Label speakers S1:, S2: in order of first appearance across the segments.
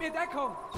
S1: Gib mir Deckung!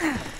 S2: Ugh.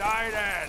S2: indicted!